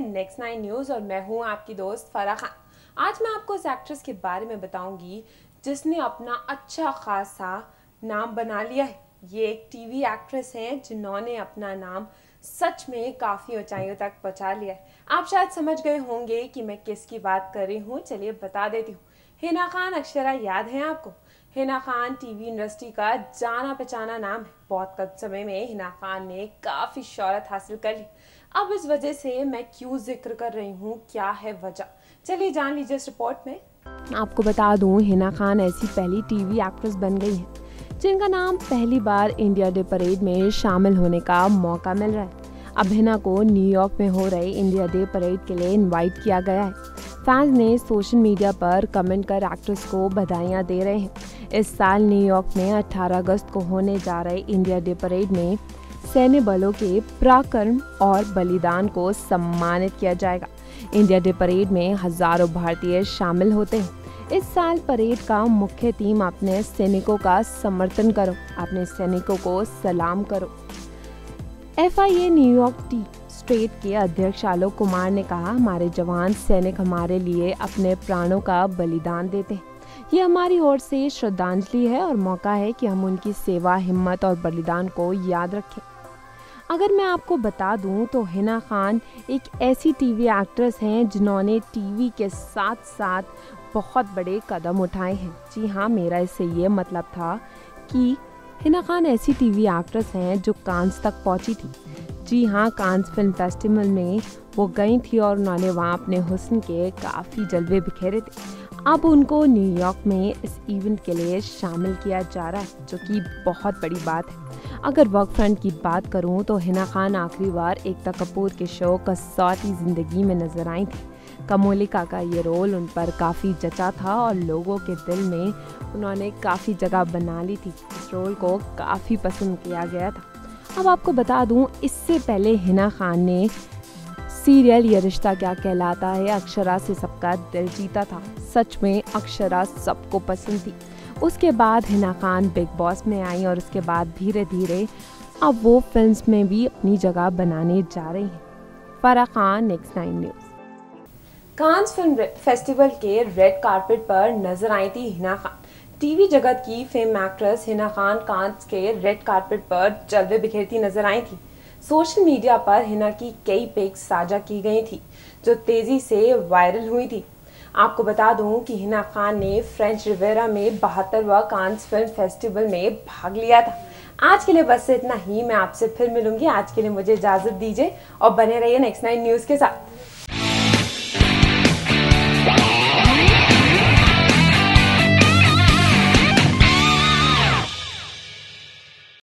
Next nine news और मैं हूँ आपकी दोस्त फरा खान। आज मैं आपको उस एक्ट्रेस के बारे में बताऊँगी जिसने अपना अच्छा खासा नाम बना लिया है। ये एक टीवी एक्ट्रेस हैं जिन्होंने अपना नाम सच में काफ़ी ऊंचाइयों तक पहुँचा लिया है। आप शायद समझ गए होंगे कि मैं किसकी बात कर रही हूँ। चलिए बता देती हूँ। हिना खान, अक्षरा, याद है आपको? हिना खान टीवी इंडस्ट्री का जाना पहचाना नाम है। बहुत कम समय में हिना खान ने काफ़ी शहरत हासिल कर ली। अब इस वजह से मैं क्यों ज़िक्र कर रही हूँ, क्या है वजह? चलिए जान लीजिए इस रिपोर्ट में। आपको बता दूँ, हिना खान ऐसी पहली टीवी एक्ट्रेस बन गई है, जिनका नाम पहली बार इंडिया डे परेड में शामिल होने का मौका मिल रहा है। अब हिना को न्यूयॉर्क में हो रहे इंडिया डे परेड के लिए इनवाइट किया गया है। फैंस ने सोशल मीडिया पर कमेंट कर एक्ट्रेस को बधाइयाँ दे रहे हैं। इस साल न्यूयॉर्क में 18 अगस्त को होने जा रहे इंडिया डे परेड में सैन्य बलों के पराक्रम और बलिदान को सम्मानित किया जाएगा। इंडिया डे परेड में हज़ारों भारतीय शामिल होते हैं। इस साल परेड का मुख्य थीम अपने सैनिकों का समर्थन करो, अपने सैनिकों को सलाम करो। F I A New York tri state के अध्यक्ष आलोक कुमार ने कहा, हमारे जवान सैनिक हमारे लिए अपने प्राणों का बलिदान देते हैं। ये हमारी ओर से श्रद्धांजलि है और मौका है कि हम उनकी सेवा, हिम्मत और बलिदान को याद रखें। अगर मैं आपको बता दूँ तो हिना खान एक ऐसी टीवी एक्ट्रेस हैं जिन्होंने टीवी के साथ साथ बहुत बड़े कदम उठाए हैं। जी हाँ मेरा इससे ये मतलब था कि हिना खान ऐसी टीवी एक्ट्रेस हैं जो कांस तक पहुँची थी। जी हाँ कांस फ़िल्म फेस्टिवल में वो गई थी और उन्होंने वहाँ अपने हुस्न के काफ़ी जलवे बिखेरे थे। अब उनको न्यूयॉर्क में इस इवेंट के लिए शामिल किया जा रहा है, जो कि बहुत बड़ी बात है। अगर वर्क फ्रंट की बात करूँ तो हिना खान आखिरी बार एकता कपूर के शो कसौटी ज़िंदगी में नज़र आई थी। कमोलिका का ये रोल उन पर काफ़ी जचा था और लोगों के दिल में उन्होंने काफ़ी जगह बना ली थी। इस रोल को काफ़ी पसंद किया गया था। अब आपको बता दूँ, इससे पहले हिना खान ने सीरियल ये रिश्ता क्या कहलाता है? अक्षरा से सबका दिल जीता था। सच में अक्षरा सबको पसंद थी। उसके बाद हिना खान बिग बॉस में आई और उसके बाद धीरे धीरे अब वो फिल्म्स में भी अपनी जगह बनाने जा रही हैं। Farah Khan next nine news Cannes film festival के रेड कारपेट पर नज़र आई थी हिना खान। टीवी जगत की fame actress Hina Khan Cannes के रेड कारपेट पर जलवे बिखेरती नज़र आई थी। सोशल मीडिया पर हिना की कई पिक्स साझा की गई थी, जो तेज़ी से वायरल हुई थी। आपको बता दूँ कि हिना खान ने फ्रेंच रिवेरा में बहत्तरवा कांस फ़िल्म फेस्टिवल में भाग लिया था। आज के लिए बस इतना ही, मैं आपसे फिर मिलूँगी। आज के लिए मुझे इजाज़त दीजिए और बने रहिए नेक्स्ट नाइन न्यूज़ के साथ।